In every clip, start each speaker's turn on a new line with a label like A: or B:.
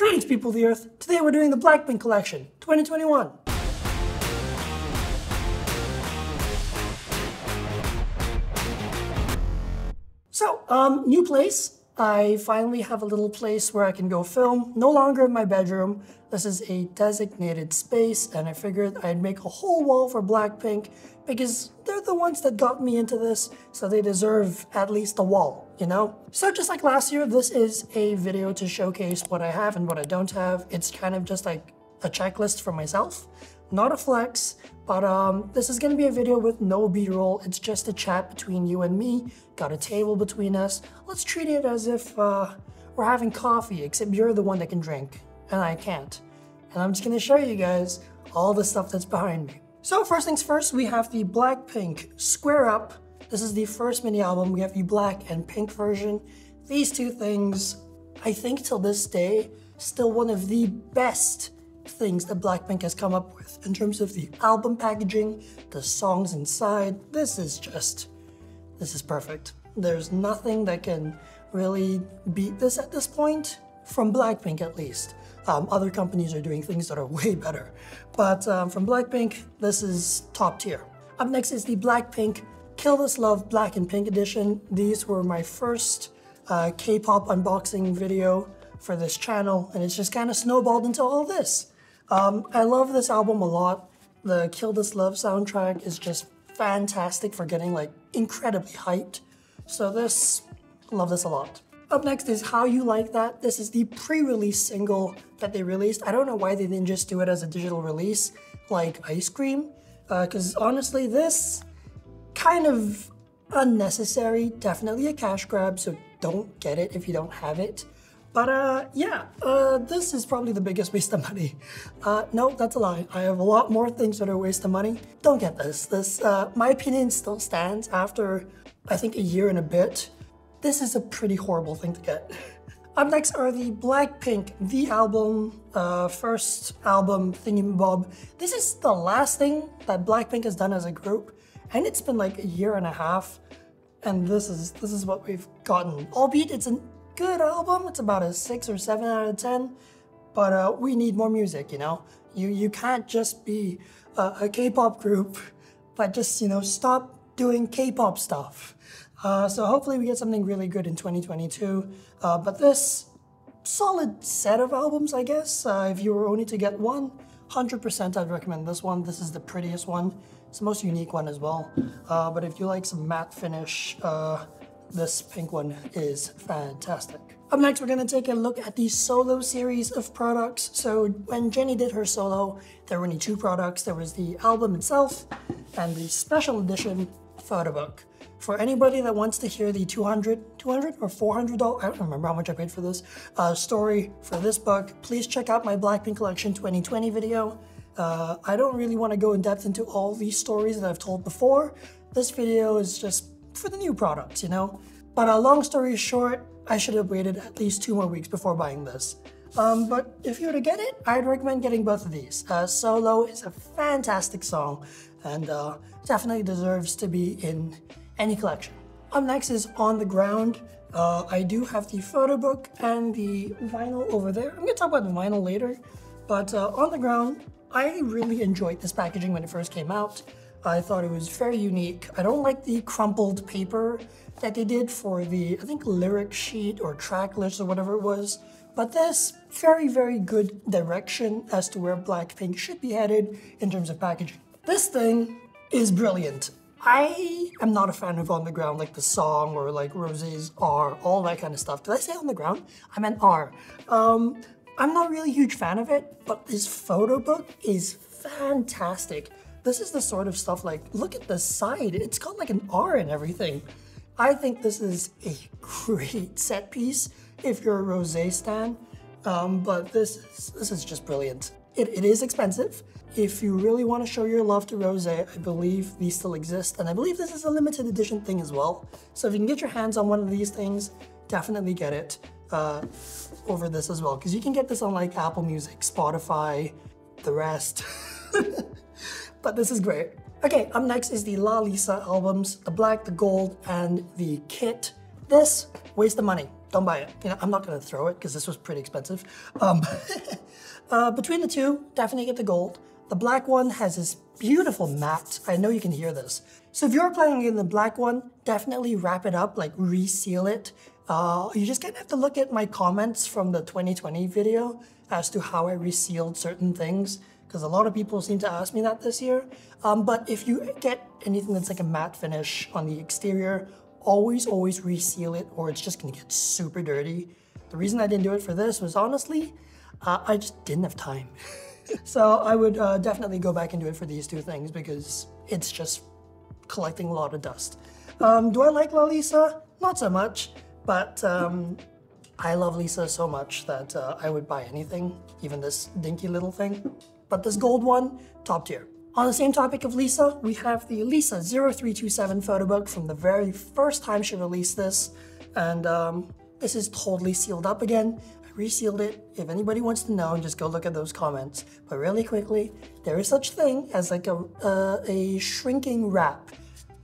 A: Greetings, people of the Earth. Today we're doing the Blackpink Collection 2021. So, um, new place. I finally have a little place where I can go film. No longer in my bedroom. This is a designated space, and I figured I'd make a whole wall for Blackpink because they're the ones that got me into this, so they deserve at least a wall, you know? So just like last year, this is a video to showcase what I have and what I don't have. It's kind of just like a checklist for myself. Not a flex, but um, this is gonna be a video with no b-roll. It's just a chat between you and me. Got a table between us. Let's treat it as if uh, we're having coffee, except you're the one that can drink, and I can't. And I'm just gonna show you guys all the stuff that's behind me. So first things first, we have the Blackpink Square Up. This is the first mini album. We have the black and pink version. These two things, I think till this day, still one of the best things that Blackpink has come up with in terms of the album packaging, the songs inside. This is just, this is perfect. There's nothing that can really beat this at this point, from Blackpink at least. Um, other companies are doing things that are way better. But um, from Blackpink, this is top tier. Up next is the Blackpink Kill This Love Black and Pink Edition. These were my first uh, K-pop unboxing video for this channel, and it's just kind of snowballed into all this. Um, I love this album a lot. The Kill This Love soundtrack is just fantastic for getting like incredibly hyped. So this, love this a lot. Up next is How You Like That. This is the pre-release single that they released. I don't know why they didn't just do it as a digital release like Ice Cream, because uh, honestly this kind of unnecessary, definitely a cash grab, so don't get it if you don't have it. But uh, yeah, uh, this is probably the biggest waste of money. Uh, no, that's a lie. I have a lot more things that are waste of money. Don't get this. This, uh, my opinion still stands after, I think, a year and a bit. This is a pretty horrible thing to get. Up next are the Blackpink The Album, uh, first album thingy Bob. This is the last thing that Blackpink has done as a group, and it's been like a year and a half, and this is this is what we've gotten. Albeit it's an good album. It's about a six or seven out of 10, but uh, we need more music, you know? You, you can't just be a K-pop group, but just, you know, stop doing K-pop stuff. Uh, so hopefully we get something really good in 2022. Uh, but this solid set of albums, I guess. Uh, if you were only to get one, 100% I'd recommend this one. This is the prettiest one. It's the most unique one as well. Uh, but if you like some matte finish, this pink one is fantastic. Up next, we're gonna take a look at the solo series of products. So when Jennie did her solo, there were only two products. There was the album itself and the special edition photo book. For anybody that wants to hear the 200, 200 or 400 dollars, I don't remember how much I paid for this, uh, story for this book, please check out my Blackpink Collection 2020 video. Uh, I don't really want to go in depth into all these stories that I've told before. This video is just for the new products, you know? But a uh, long story short, I should have waited at least two more weeks before buying this. Um, but if you were to get it, I'd recommend getting both of these. Uh, Solo is a fantastic song and uh, definitely deserves to be in any collection. Up next is On the Ground. Uh, I do have the photo book and the vinyl over there. I'm gonna talk about the vinyl later, but uh, On the Ground, I really enjoyed this packaging when it first came out. I thought it was very unique. I don't like the crumpled paper that they did for the, I think, lyric sheet or track list or whatever it was. But this, very, very good direction as to where Blackpink should be headed in terms of packaging. This thing is brilliant. I am not a fan of On The Ground, like the song or like Rosé's R, all that kind of stuff. Did I say On The Ground? I meant R. Um, I'm not really a huge fan of it, but this photo book is fantastic. This is the sort of stuff like, look at the side, it's got like an R and everything. I think this is a great set piece if you're a Rosé stan, um, but this is, this is just brilliant. It, it is expensive. If you really want to show your love to Rosé, I believe these still exist, and I believe this is a limited edition thing as well. So if you can get your hands on one of these things, definitely get it uh, over this as well, because you can get this on like Apple Music, Spotify, the rest. but this is great. Okay, up next is the Lalisa albums, the black, the gold, and the kit. This, waste of money. don't buy it. You know, I'm not gonna throw it because this was pretty expensive. Um, uh, between the two, definitely get the gold. The black one has this beautiful matte. I know you can hear this. So if you're planning in the black one, definitely wrap it up, like reseal it. Uh, you just kind of have to look at my comments from the 2020 video as to how I resealed certain things because a lot of people seem to ask me that this year. Um, but if you get anything that's like a matte finish on the exterior, always, always reseal it or it's just gonna get super dirty. The reason I didn't do it for this was honestly, uh, I just didn't have time. so I would uh, definitely go back and do it for these two things because it's just collecting a lot of dust. Um, do I like Lalisa? Not so much, but um, I love Lisa so much that uh, I would buy anything, even this dinky little thing. But this gold one, top tier. On the same topic of Lisa, we have the Lisa 0327 photo book from the very first time she released this. And um, this is totally sealed up again. I resealed it. If anybody wants to know, just go look at those comments. But really quickly, there is such thing as like a, uh, a shrinking wrap.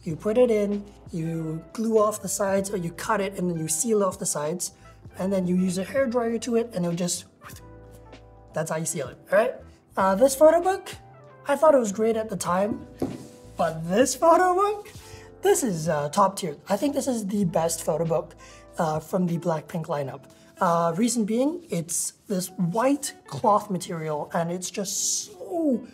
A: You put it in, you glue off the sides, or you cut it and then you seal off the sides. And then you use a hair dryer to it and it'll just, that's how you seal it, all right? Uh, this photo book, I thought it was great at the time, but this photo book, this is uh, top tier. I think this is the best photo book uh, from the Blackpink lineup. Uh, reason being, it's this white cloth material and it's just so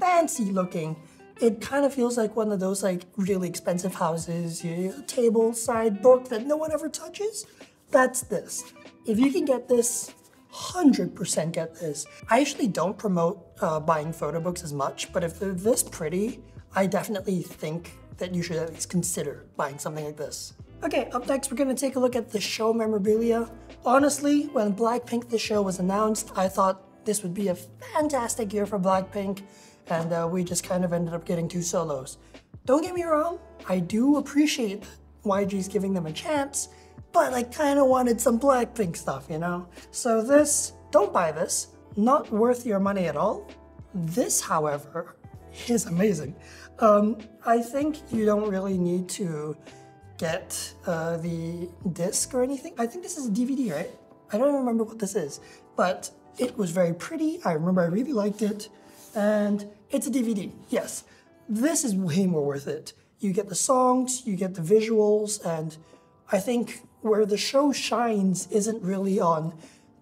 A: fancy looking. It kind of feels like one of those like really expensive houses, table side book that no one ever touches. That's this. If you can get this 100% get this. I actually don't promote uh, buying photo books as much, but if they're this pretty, I definitely think that you should at least consider buying something like this. Okay, up next we're gonna take a look at the show memorabilia. Honestly, when Blackpink the show was announced, I thought this would be a fantastic year for Blackpink, and uh, we just kind of ended up getting two solos. Don't get me wrong, I do appreciate YG's giving them a chance, but I kind of wanted some Blackpink stuff, you know? So this, don't buy this, not worth your money at all. This, however, is amazing. Um, I think you don't really need to get uh, the disc or anything. I think this is a DVD, right? I don't remember what this is, but it was very pretty. I remember I really liked it. And it's a DVD, yes. This is way more worth it. You get the songs, you get the visuals, and I think where the show shines isn't really on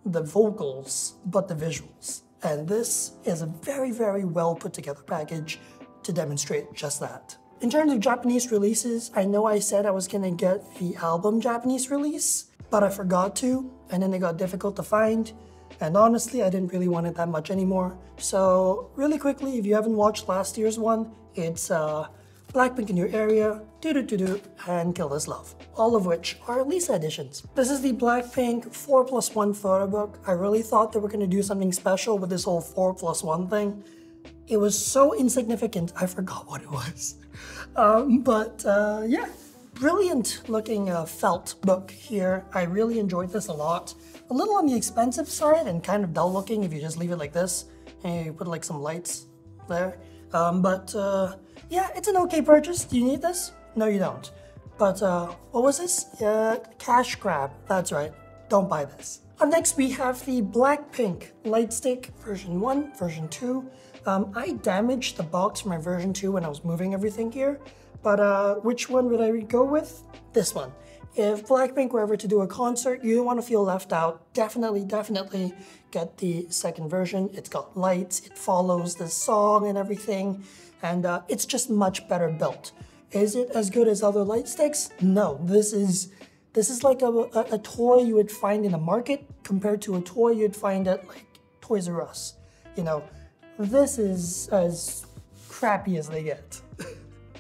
A: the vocals, but the visuals. And this is a very, very well put together package to demonstrate just that. In terms of Japanese releases, I know I said I was gonna get the album Japanese release, but I forgot to, and then it got difficult to find. And honestly, I didn't really want it that much anymore. So really quickly, if you haven't watched last year's one, it's uh, Blackpink in Your Area, Ddu-Du Ddu-Du, and Kill This Love, all of which are Lisa editions. This is the Blackpink 4 plus 1 photo book. I really thought they were going to do something special with this whole 4 plus 1 thing. It was so insignificant, I forgot what it was. Um, but uh, yeah, brilliant looking uh, felt book here. I really enjoyed this a lot. A little on the expensive side and kind of dull looking if you just leave it like this and you put like some lights there. Um, but uh, yeah, it's an okay purchase. Do you need this? No, you don't. But uh, what was this? Yeah, cash grab. That's right. Don't buy this. Up next, we have the Blackpink Lightstick version 1, version 2. Um, I damaged the box for my version 2 when I was moving everything here, but uh, which one would I go with? This one. If Blackpink were ever to do a concert, you don't want to feel left out, definitely, definitely get the second version. It's got lights, it follows the song and everything and uh, it's just much better built. Is it as good as other light sticks? No, this is this is like a, a, a, toy you would find in a market compared to a toy you'd find at like Toys R Us. You know, this is as crappy as they get.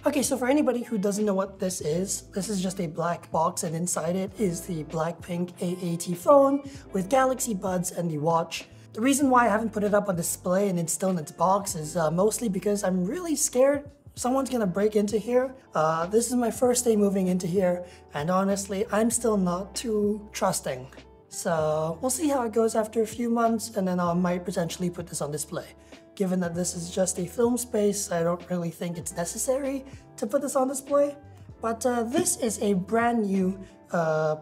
A: Okay, so for anybody who doesn't know what this is, this is just a black box and inside it is the Blackpink A80 phone with Galaxy Buds and the watch. The reason why I haven't put it up on display and it's still in its box is uh, mostly because I'm really scared someone's gonna break into here. Uh, this is my first day moving into here, and honestly, I'm still not too trusting. So we'll see how it goes after a few months, and then I might potentially put this on display. Given that this is just a film space, I don't really think it's necessary to put this on display. But uh, this is a brand new uh,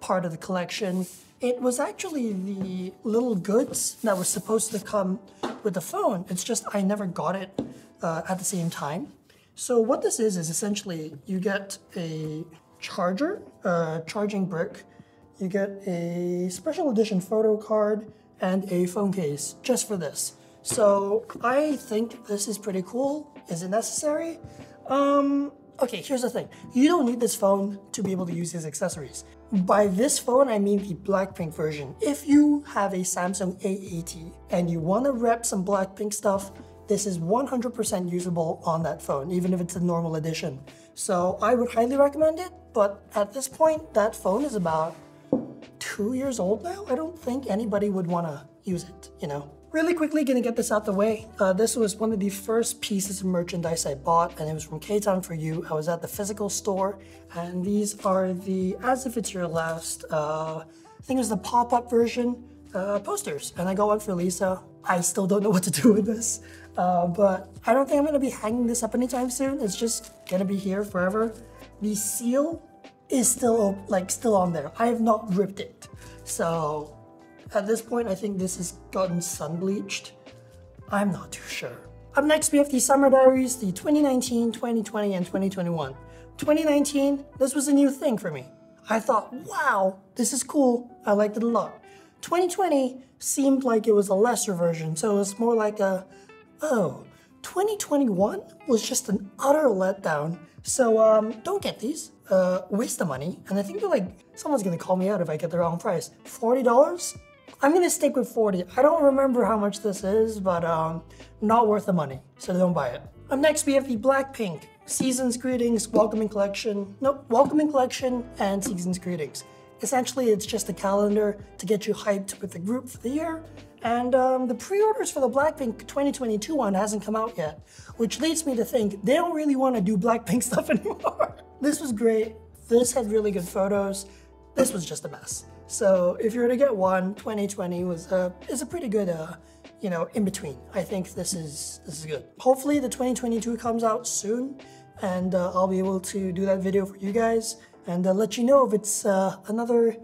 A: part of the collection. It was actually the little goods that were supposed to come with the phone. It's just I never got it uh, at the same time. So what this is, is essentially you get a charger, a charging brick, you get a special edition photo card, and a phone case just for this. So I think this is pretty cool. Is it necessary? Um, okay, here's the thing. You don't need this phone to be able to use these accessories. By this phone, I mean the Blackpink version. If you have a Samsung A80 and you want to rep some Blackpink stuff, this is 100% usable on that phone, even if it's a normal edition. So I would highly recommend it, but at this point, that phone is about two years old now. I don't think anybody would want to use it, you know? Really quickly, gonna get this out the way. Uh, this was one of the first pieces of merchandise I bought, and it was from K-Town for You. I was at the physical store, and these are the As If It's Your Last, uh, I think it was the pop-up version uh, posters, and I got one for Lisa. I still don't know what to do with this, uh, but I don't think I'm gonna be hanging this up anytime soon. It's just gonna be here forever. The seal is still like still on there. I have not ripped it, so at this point, I think this has gotten sun bleached. I'm not too sure. Up next, we have the Summer Diaries, the 2019, 2020, and 2021. 2019, this was a new thing for me. I thought, wow, this is cool. I liked it a lot. 2020 seemed like it was a lesser version, so it was more like a, oh, 2021 was just an utter letdown. So um, don't get these. Uh, waste the money. And I think they're like, someone's gonna call me out if I get the wrong price. $40? I'm gonna stick with 40. I don't remember how much this is, but um, not worth the money, so don't buy it. Up next, we have the Blackpink Season's Greetings Welcoming Collection. Nope, Welcoming Collection and Season's Greetings. Essentially, it's just a calendar to get you hyped with the group for the year. And um, the pre-orders for the Blackpink 2022 one hasn't come out yet, which leads me to think they don't really want to do Blackpink stuff anymore. this was great. This had really good photos. This was just a mess. So if you were to get one, 2020 was a, is a pretty good, uh, you know, in between. I think this is this is good. Hopefully the 2022 comes out soon, and uh, I'll be able to do that video for you guys and uh, let you know if it's uh, another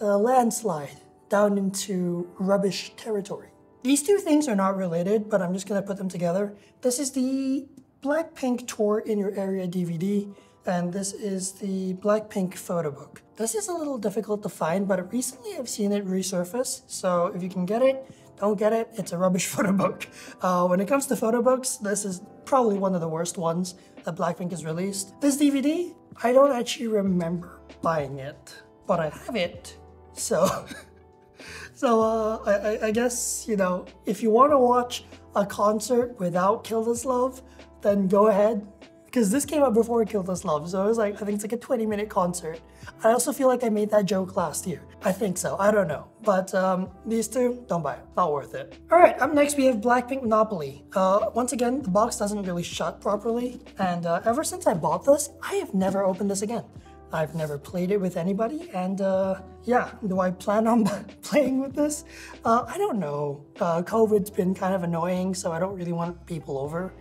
A: uh, landslide down into rubbish territory. These two things are not related, but I'm just gonna put them together. This is the Blackpink Tour in Your Area DVD and this is the Blackpink photo book. This is a little difficult to find, but recently I've seen it resurface, so if you can get it, don't get it, it's a rubbish photo book. Uh, when it comes to photo books, this is probably one of the worst ones that Blackpink has released. This DVD, I don't actually remember buying it, but I have it, so... so uh, I, I guess, you know, if you want to watch a concert without Kill This Love, then go ahead, because this came out before Kill This Love, so it was like, I think it's like a 20 minute concert. I also feel like I made that joke last year. I think so, I don't know. But um, these two, don't buy it, not worth it. All right, up next we have Blackpink Monopoly. Uh, once again, the box doesn't really shut properly, and uh, ever since I bought this, I have never opened this again. I've never played it with anybody, and uh, yeah, do I plan on playing with this? Uh, I don't know. Uh, COVID's been kind of annoying, so I don't really want people over.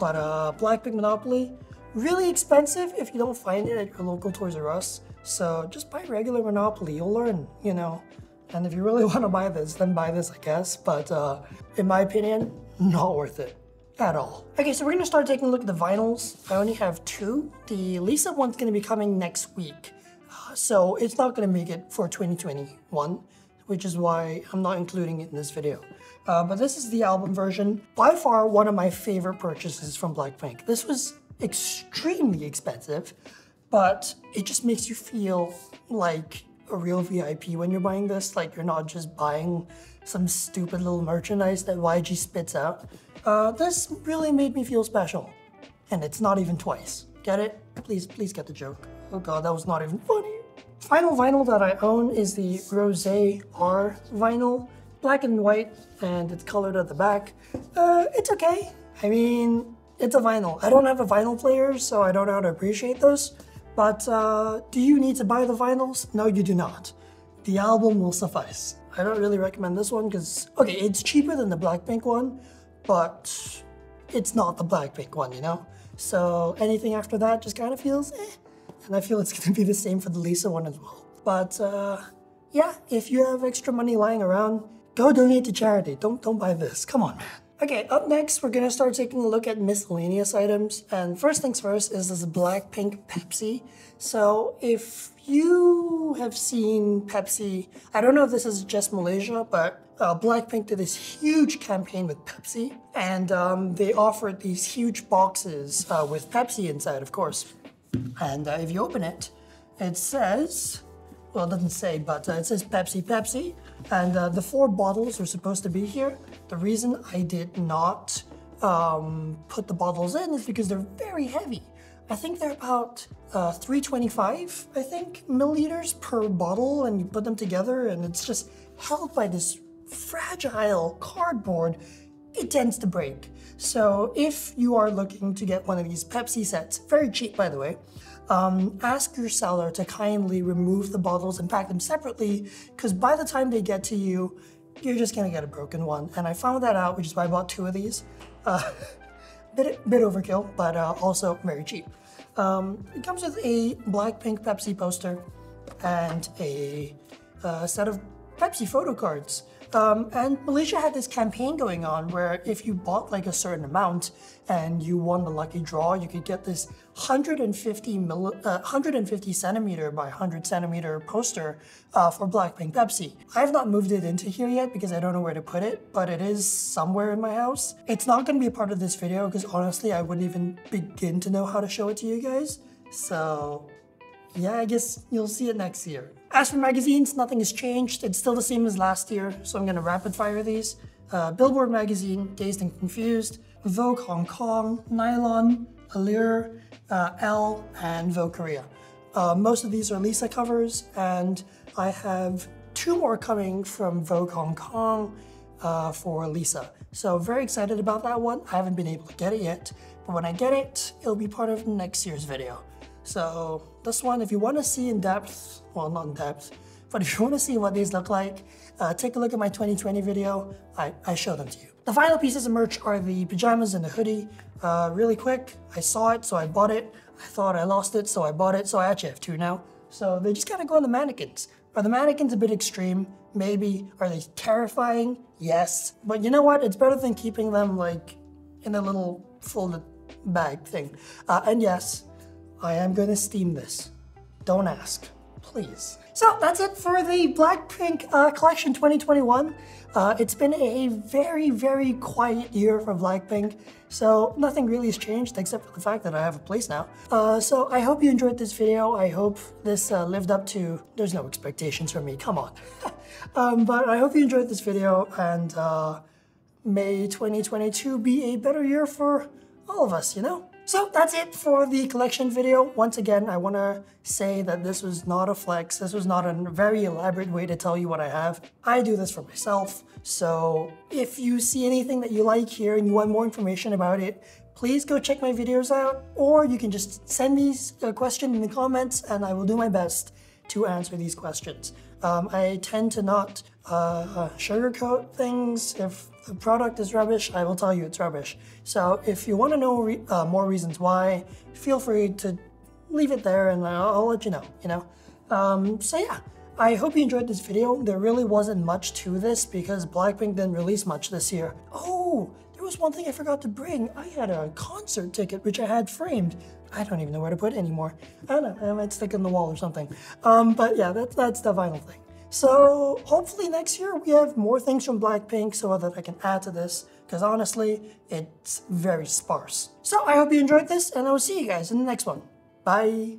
A: But uh, Blackpink Monopoly, really expensive if you don't find it at your local Toys R Us. So just buy regular Monopoly, you'll learn, you know. And if you really want to buy this, then buy this, I guess. But uh, in my opinion, not worth it at all. Okay, so we're gonna start taking a look at the vinyls. I only have two. The Lisa one's gonna be coming next week. Uh, so it's not gonna make it for 2021, which is why I'm not including it in this video. Uh, but this is the album version. By far, one of my favorite purchases from Blackpink. This was extremely expensive, but it just makes you feel like a real VIP when you're buying this. Like you're not just buying some stupid little merchandise that YG spits out. Uh, this really made me feel special. And it's not even twice. Get it? Please, please get the joke. Oh god, that was not even funny. Final vinyl that I own is the Rosé R vinyl black and white, and it's colored at the back. Uh, it's okay. I mean, it's a vinyl. I don't have a vinyl player, so I don't know how to appreciate those. But uh, do you need to buy the vinyls? No, you do not. The album will suffice. I don't really recommend this one because, okay, it's cheaper than the Blackpink one, but it's not the Blackpink one, you know? So anything after that just kind of feels eh. And I feel it's gonna be the same for the Lisa one as well. But uh, yeah, if you have extra money lying around, go donate to charity. Don't don't buy this. Come on, man. Okay, up next, we're gonna start taking a look at miscellaneous items. And first things first is this Blackpink Pepsi. So if you have seen Pepsi, I don't know if this is just Malaysia, but uh, Blackpink did this huge campaign with Pepsi, and um, they offered these huge boxes uh, with Pepsi inside, of course. And uh, if you open it, it says, well, it doesn't say, but uh, it says Pepsi Pepsi, and uh, the four bottles are supposed to be here. The reason I did not um, put the bottles in is because they're very heavy. I think they're about uh, 325, I think, milliliters per bottle, and you put them together, and it's just held by this fragile cardboard. It tends to break. So if you are looking to get one of these Pepsi sets, very cheap by the way, um, ask your seller to kindly remove the bottles and pack them separately, because by the time they get to you, you're just gonna get a broken one. And I found that out, which is why I bought two of these. Uh, bit, bit overkill, but uh, also very cheap. Um, it comes with a black pink Pepsi poster and a uh, set of Pepsi photo cards. Um, and Malaysia had this campaign going on where if you bought like a certain amount and you won the lucky draw, you could get this 150 milli, uh, 150 centimeter by 100 centimeter poster uh, for Blackpink Pepsi. I have not moved it into here yet because I don't know where to put it, but it is somewhere in my house. It's not going to be a part of this video because honestly, I wouldn't even begin to know how to show it to you guys. So yeah, I guess you'll see it next year. As for magazines, nothing has changed. It's still the same as last year, so I'm gonna rapid fire these. Uh, Billboard Magazine, Dazed and Confused, Vogue Hong Kong, Nylon, Allure, uh, Elle, and Vogue Korea. Uh, most of these are Lisa covers, and I have two more coming from Vogue Hong Kong uh, for Lisa. So very excited about that one. I haven't been able to get it yet, but when I get it, it'll be part of next year's video. So this one, if you want to see in depth, well, not in depth, but if you want to see what these look like, uh, take a look at my 2020 video. I, I show them to you. The final pieces of merch are the pajamas and the hoodie. Uh, really quick, I saw it, so I bought it. I thought I lost it, so I bought it. So I actually have two now. So they just kind of go on the mannequins. Are the mannequins a bit extreme? Maybe. Are they terrifying? Yes. But you know what? It's better than keeping them like in a little folded bag thing. Uh, and yes, I am gonna steam this. Don't ask, please. So that's it for the Blackpink uh, Collection 2021. Uh, it's been a very, very quiet year for Blackpink, so nothing really has changed except for the fact that I have a place now. Uh, so I hope you enjoyed this video. I hope this uh, lived up to, there's no expectations from me, come on. um, but I hope you enjoyed this video and uh, may 2022 be a better year for all of us, you know? So that's it for the collection video. Once again, I want to say that this was not a flex. This was not a very elaborate way to tell you what I have. I do this for myself. So if you see anything that you like here and you want more information about it, please go check my videos out or you can just send me a question in the comments and I will do my best to answer these questions. Um, I tend to not uh, sugarcoat things. If the product is rubbish, I will tell you it's rubbish. So if you want to know re uh, more reasons why, feel free to leave it there and I'll, I'll let you know, you know? Um, so yeah, I hope you enjoyed this video. There really wasn't much to this because Blackpink didn't release much this year. Oh, there was one thing I forgot to bring. I had a concert ticket which I had framed. I don't even know where to put it anymore. I don't know, I might stick it on the wall or something. Um, but yeah, that's, that's the final thing. So hopefully next year we have more things from Blackpink so that I can add to this because honestly, it's very sparse. So I hope you enjoyed this and I will see you guys in the next one. Bye.